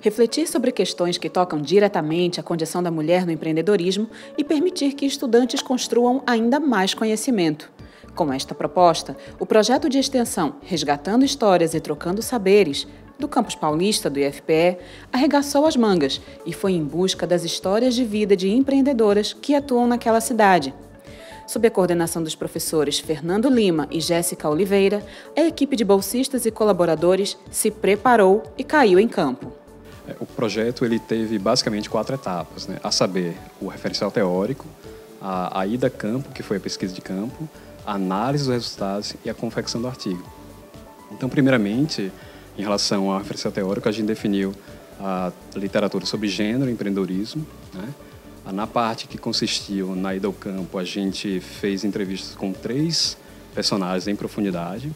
refletir sobre questões que tocam diretamente a condição da mulher no empreendedorismo e permitir que estudantes construam ainda mais conhecimento. Com esta proposta, o projeto de extensão Resgatando Histórias e Trocando Saberes, do campus paulista do IFPE, arregaçou as mangas e foi em busca das histórias de vida de empreendedoras que atuam naquela cidade. Sob a coordenação dos professores Fernando Lima e Jéssica Oliveira, a equipe de bolsistas e colaboradores se preparou e caiu em campo. É, o projeto ele teve basicamente quatro etapas, né? a saber, o referencial teórico, a, a ida a campo, que foi a pesquisa de campo, a análise dos resultados e a confecção do artigo. Então, primeiramente, em relação ao referencial teórico, a gente definiu a literatura sobre gênero e empreendedorismo. Né? Na parte que consistiu na ida ao campo, a gente fez entrevistas com três personagens em profundidade.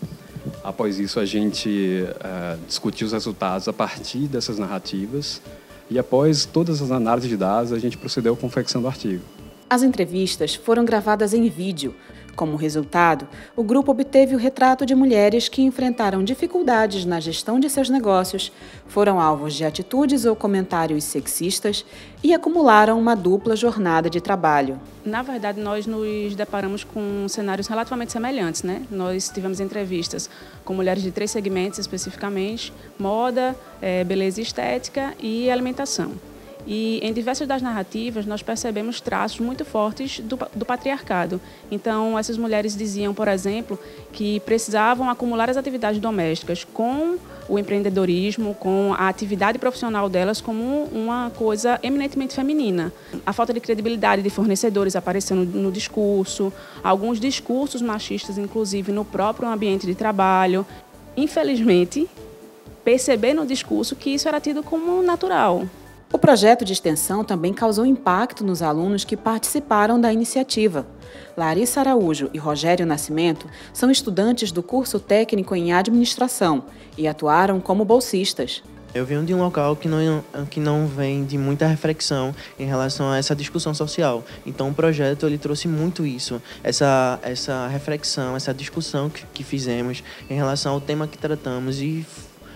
Após isso, a gente uh, discutiu os resultados a partir dessas narrativas. E após todas as análises de dados, a gente procedeu à confecção do artigo. As entrevistas foram gravadas em vídeo, como resultado, o grupo obteve o retrato de mulheres que enfrentaram dificuldades na gestão de seus negócios, foram alvos de atitudes ou comentários sexistas e acumularam uma dupla jornada de trabalho. Na verdade, nós nos deparamos com cenários relativamente semelhantes. Né? Nós tivemos entrevistas com mulheres de três segmentos especificamente: moda, eh, beleza estética e alimentação. E em diversas das narrativas nós percebemos traços muito fortes do, do, patriarcado. Então, essas mulheres diziam, por exemplo, que precisavam acumular as atividades domésticas com o empreendedorismo, com a atividade profissional delas como uma coisa eminentemente feminina. A falta de credibilidade de fornecedores aparecendo no, discurso, alguns discursos machistas, inclusive, no próprio ambiente de trabalho. Infelizmente, perceber no discurso que isso era tido como natural. O projeto de extensão também causou impacto nos alunos que participaram da iniciativa. Larissa Araújo e Rogério Nascimento são estudantes do curso técnico em administração e atuaram como bolsistas. Eu venho de um local que não, que não vem de muita reflexão em relação a essa discussão social. Então, o projeto ele trouxe muito isso, essa, essa reflexão, essa discussão que, que fizemos em relação ao tema que tratamos e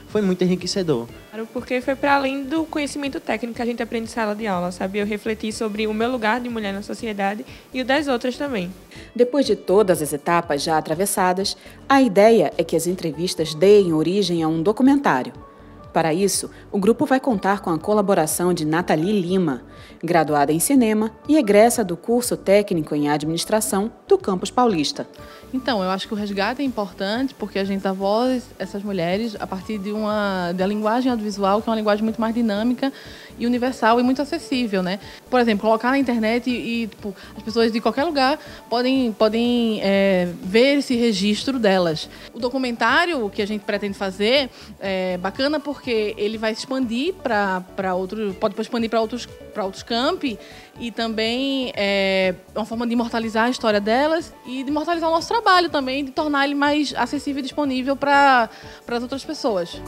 foi muito enriquecedor. Porque foi para além do conhecimento técnico que a gente aprende em sala de aula, sabe? Eu refleti sobre o meu lugar de mulher na sociedade e o das outras também. Depois de todas as etapas já atravessadas, a ideia é que as entrevistas deem origem a um documentário. Para isso, o grupo vai contar com a colaboração de Nathalie Lima, graduada em cinema e egressa do curso técnico em administração do Campus Paulista. Então, eu acho que o resgate é importante porque a gente dá voz a essas mulheres a partir de uma da linguagem audiovisual, que é uma linguagem muito mais dinâmica e universal e muito acessível, né? Por exemplo, colocar na internet e, e tipo, as pessoas de qualquer lugar podem, podem é, ver esse registro delas. O documentário que a gente pretende fazer é bacana porque ele vai expandir para outros, pode expandir para outros, outros campi e também é uma forma de imortalizar a história delas e de imortalizar o nosso trabalho também, de tornar ele mais acessível e disponível para as outras pessoas.